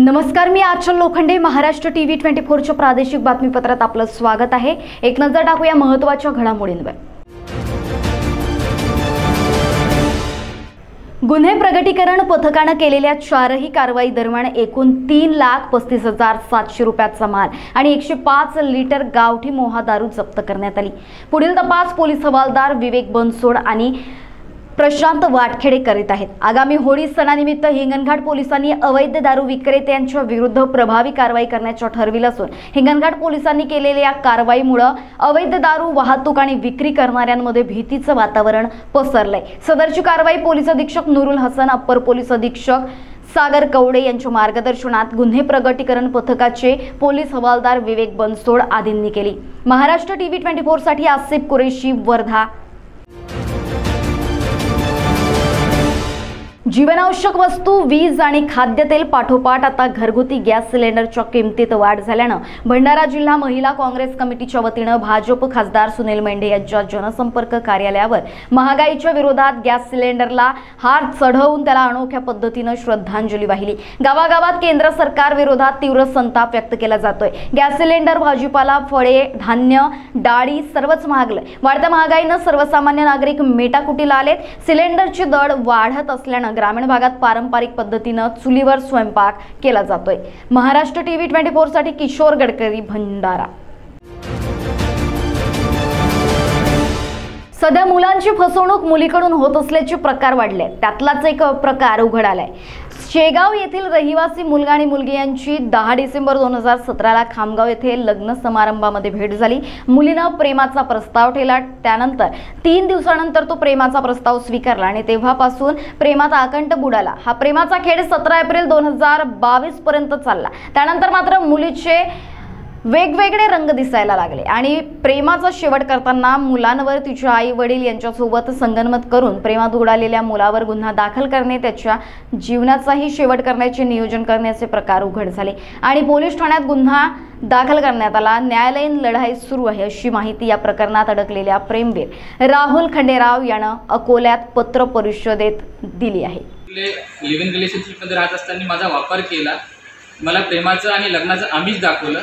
नमस्कार मी Achal Lokhande Maharashtra T V twenty फोरच्या प्रादेशिक बातमीपत्रात आपलं स्वागत आहे. एक नजर टाकूया महत्त्वाच्या घडामोडींवर. गुन्हे प्रगटीकरण पथकानं केलेल्या चारही कारवाई दरम्यान एकूण तीन लाख पस्तीस हजार सातशे रुपयाचा माल आणि एकशे पाच लिटर गावठी मोहा दारू जप्त करण्यात आली. पुढील तपास पोलीस हवालदार विवेक बनसोड आणि प्रशांत वाटखेडे करीत आहेत. आगामी होळी सणानिमित्त हिंगणघाट पोलिसांनी अवैध दारू विक्रेत्यांच्या विरुद्ध प्रभावी कारवाई करण्याचं ठरविलं असून हिंगणघाट पोलिसांनी केलेल्या या कारवाईमुळं अवैध दारू वाहतूक आणि विक्री करणाऱ्यांमध्ये भीतीचं वातावरण पसरलंय. सदरची कारवाई पोलीस अधीक्षक नुरुल हसन अप्पर पोलीस अधीक्षक सागर कवडे यांच्या मार्गदर्शनात गुन्हे प्रगटीकरण पथकाचे पोलीस हवालदार विवेक बनसोड आदींनी केली. महाराष्ट्र टीव्ही ट्वेंटी फोरसाठी आसिफ कुरेशी वर्धा. जीवनावश्यक वस्तू वीज आणि खाद्यतेल पाठोपाठ आता घरगुती गॅस सिलेंडरच्या किमतीत वाढ झाल्यानं भंडारा जिल्हा महिला काँग्रेस कमिटीच्या वतीनं भाजप खासदार सुनील मेंढे यांच्या जनसंपर्क कार्यालयावर महागाईच्या विरोधात गॅस सिलेंडरला हार चढवून त्याला अनोख्या पद्धतीनं श्रद्धांजली वाहिली. गावागावात केंद्र सरकार विरोधात तीव्र संताप व्यक्त केला जातोय. गॅस सिलेंडर भाजीपाला फळे धान्य डाळी सर्वच महागलं. वाढत्या महागाईनं सर्वसामान्य नागरिक मेटाकुटीला आलेत. सिलेंडरची दर वाढत असल्यानं ग्रामीण भागात पारंपरिक पद्धतीनं चुलीवर स्वयंपाक केला जातोय. महाराष्ट्र टीव्ही ट्वेंटी फोरसाठी किशोर गडकरी भंडारा. सध्या मुलांची फसवणूक मुलीकडून होत असल्याचे प्रकार वाढले त्यातलाच एक प्रकार उघड आलाय शेगाव येथील रहिवासी मुलगा आणि मुलगी यांची दहा डिसेंबर दोन हजार सतराला खामगाव येथे लग्न समारंभामध्ये भेट झाली. मुलीनं प्रेमाचा प्रस्ताव ठेवला. त्यानंतर तीन दिवसानंतर तो प्रेमाचा प्रस्ताव स्वीकारला आणि तेव्हापासून प्रेमाचा आकंठ बुडाला. हा प्रेमाचा खेळ सतरा एप्रिल दोन हजार बावीस पर्यंत चालला. त्यानंतर मात्र मुलीचे वेगवेगळे रंग दिसायला लागले. आणि प्रेमाचा शेवट करताना मुलांवर तिच्या आई वडील यांच्यासोबत संगनमत करून प्रेमात उडालेल्या मुलावर गुन्हा दाखल करणे त्याच्या जीवनाचाही शेवट करण्याचे नियोजन करण्याचे प्रकार उघड झाले. आणि पोलीस ठाण्यात गुन्हा दाखल करण्यात आला. न्यायालयीन लढाई सुरू आहे अशी माहिती या प्रकरणात अडकलेल्या प्रेमवीर राहुल खंडेराव यानं अकोल्यात पत्र परिषदेत दिली आहे. लिव्ह इन रिलेशनशिपमध्ये राहत असताना माझा वापर केला. मला प्रेमाचं आणि लग्नाचं आम्हीच दाखवलं.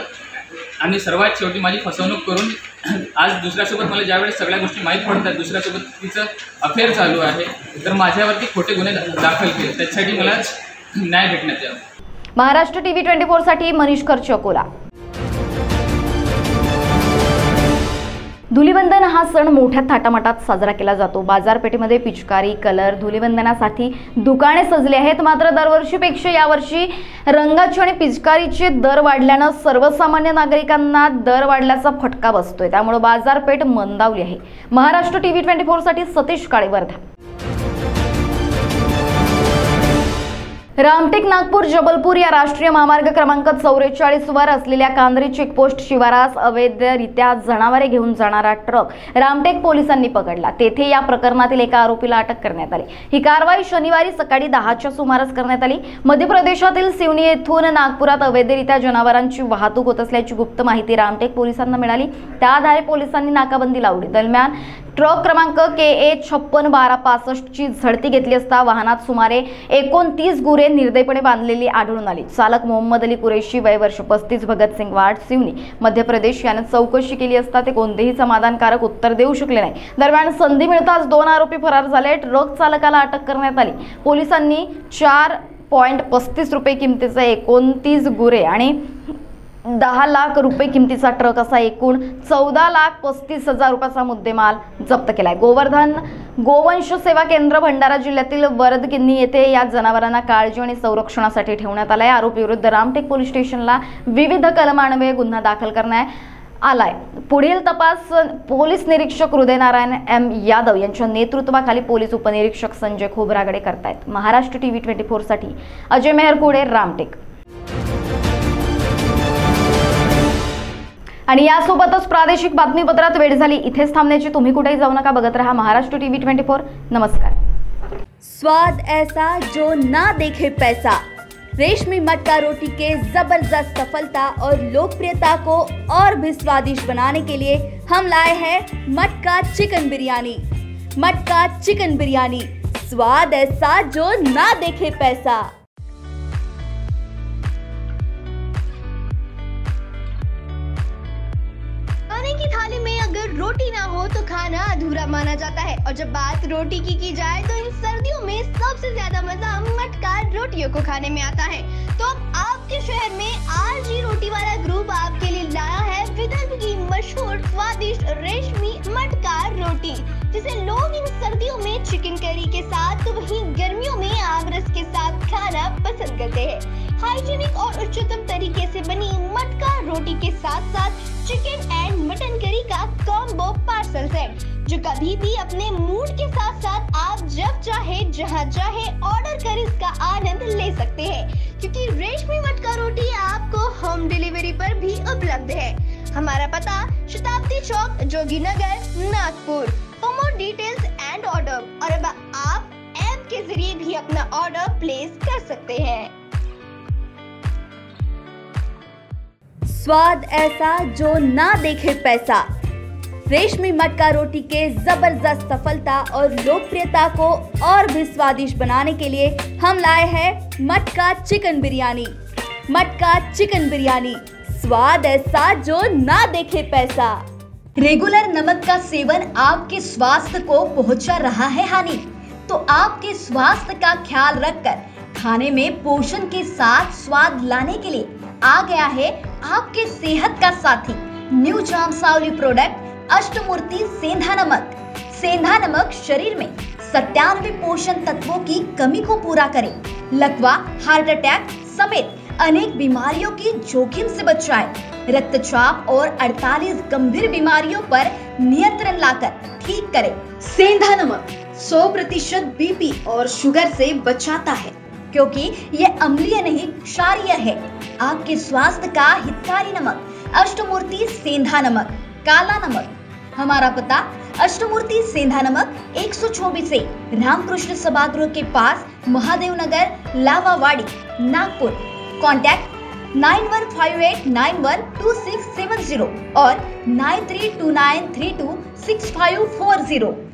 आणि सर्वात शेवटी माझी फसवणूक करून आज दुसऱ्यासोबत मला ज्यावेळेस सगळ्या गोष्टी माहीत पडतात दुसऱ्यासोबत तिचं अफेअर चालू आहे तर माझ्यावरती खोटे गुन्हे दाखल केले. त्याच्यासाठी मला न्याय भेटण्यात यावा. महाराष्ट्र टीव्ही ट्वेंटी फोरसाठी मनीष खर्च अकोला धुलिवंदन हा सण मोठ्या थाटामाटात साजरा केला जातो. बाजारपेठेमध्ये पिचकारी कलर धुलिवंदनासाठी दुकाने सजली आहेत. मात्र दरवर्षीपेक्षा यावर्षी रंगाची आणि पिचकारीचे दर वाढल्यानं सर्वसामान्य नागरिकांना दर वाढल्याचा फटका बसतोय. त्यामुळे बाजारपेठ मंदावली आहे. महाराष्ट्र टीव्ही ट्वेंटी फोरसाठी सतीश काळे वर्धा रामटेक नागपूर जबलपूर या राष्ट्रीय महामार्ग क्रमांक चौवेचाळीस वर असलेल्या कांद्री चेकपोस्ट शिवारास अवैधरित्या जनावरे घेऊन जाणारा ट्रक रामटेक पोलिसांनी पकडला. तेथे या प्रकरणातील एका आरोपीला अटक करण्यात आली. ही कारवाई शनिवारी सकाळी दहाच्या सुमारास करण्यात आली. मध्य प्रदेशातील सिवनी येथून नागपुरात अवैधरित्या जनावरांची वाहतूक होत असल्याची गुप्त माहिती रामटेक पोलिसांना मिळाली. त्या आधारे पोलिसांनी नाकाबंदी लावली. दरम्यान ट्रक क्रमांक के ए छप्पन बारा पासष्टची झडती घेतली असता वाहनात सुमारे एकोणतीस गुरे निर्दयपणे बांधलेली आढळून आली. चालक मोहम्मद अली कुरेशी वय वर्ष पस्तीस भगतसिंग वाड सिवनी मध्य प्रदेश यानं चौकशी केली असता ते कोणतेही समाधानकारक उत्तर देऊ शकले नाही. दरम्यान संधी मिळताच दोन आरोपी फरार झाले. ट्रक चालकाला अटक करण्यात आली. पोलिसांनी चार पॉईंट पस्तीस रुपये किमतीचे एकोणतीस गुरे आणि दहा लाख रुपये किमतीचा ट्रक असा एकूण चौदा लाख पस्तीस हजार रुपयाचा मुद्देमाल जप्त केलाय. गोवर्धन गोवंश सेवा केंद्र भंडारा जिल्ह्यातील वरदगिन्नी येथे या जनावरांना काळजी आणि संरक्षणासाठी ठेवण्यात आलाय. आरोपी विरुद्ध रामटेक पोलीस स्टेशनला विविध कलमान्वये गुन्हा दाखल करण्यात आलाय. पुढील तपास पोलीस निरीक्षक हृदयनारायण एम यादव यांच्या नेतृत्वाखाली पोलीस उपनिरीक्षक संजय खोबरागडे करतायत. महाराष्ट्र टीव्ही ट्वेंटी फोरसाठी अजय मेहरकुडे रामटेक. आणि यासोबतच प्रादेशिक बातमीपत्रात वेळ झाली. तुम्ही कुठेही जाऊ नका. बघत रहा महाराष्ट्र टीव्ही ट्वेंटी फोर. नमस्कार. स्वाद ऐसा जो ना देखे पैसा। रेशमी मटका रोटी के ज़बरदस्त सफलता और लोकप्रियता को और भी स्वादिष्ट बनाने के लिए हम लाए हैं मटका चिकन बिरयानी। मटका चिकन बिरयानी। स्वाद ऐसा जो ना देखे पैसा। तो खाना अधूरा माना जाता है। और जब बात रोटी की की जाए तो इन सर्दियों में सबसे ज़्यादा मज़ा मटका रोटियों को खाने में आता है। तो अब आपके शहर में आरजी रोटी वाला ग्रुप आपके लिए लाया है विदर्भ की मशहूर स्वादिष्ट रेशमी मटका रोटी, जिसे लोग इन सर्दियों में चिकन करी के साथ तो वहीं गर्मियों में आमरस के साथ खाना पसंद करते हैं। हाइजीनिक और उच्चतम तरीके से बनी मटका रोटी के साथ साथ चिकन एंड मटन करी का कॉम्बो पार्सल सेट जो कभी भी अपने मूड के साथ साथ आप जब चाहे, जहाँ चाहे ऑर्डर कर इसका आनंद ले सकते हैं। क्योंकि रेशमी मटका रोटी आपको होम डिलीवरी पर भी उपलब्ध है। हमारा पता, Shatabdi Chowk Jogi Nagar Nagpur. For more details and order और अब आप ऐप के ज़रिए भी अपना ऑर्डर प्लेस कर सकते हैं। स्वाद ऐसा जो ना देखे पैसा। रेशमी मटका रोटी के ज़बरदस्त सफलता और लोकप्रियता को और भी स्वादिष्ट बनाने के लिए हम लाए हैं मटका चिकन बिरयानी। मटका चिकन बिरयानी। स्वाद ऐसा जो ना देखे पैसा। रेगुलर नमक का सेवन आपके स्वास्थ्य को पहुँचा रहा है हानि। तो आपके स्वास्थ्य का ख्याल रखकर खाने में पोषण के साथ स्वाद लाने के लिए आ गया है आपके सेहत का साथी। न्यू जाम सावली प्रोडक्ट अष्टमूर्ति सेंधा नमक सेंधा नमक शरीर में सत्तानवे पोषण तत्वों की कमी को पूरा करे। लकवा, हार्ट अटैक समेत अनेक बीमारियों की जोखिम से बचाए। रक्तचाप और 48 गंभीर बीमारियों पर नियंत्रण लाकर ठीक करे। सेंधा नमक 100 प्रतिशत बीपी और शुगर से बचाता है, क्योंकि ये अम्लीय नहीं, क्षारीय है। आपके स्वास्थ्य का हितकारी नमक। अष्टमूर्ति सेंधा नमक काला नमक। हमारा पता, अष्टमूर्ति सेंधा नमक, एक सौ चौबीस रामकृष्ण सभागृह के pass Mahadev Nagar Lawawadi Nagpur. Contact nine one five eight nine one two six seven zero और nine three two nine three two six five four zero.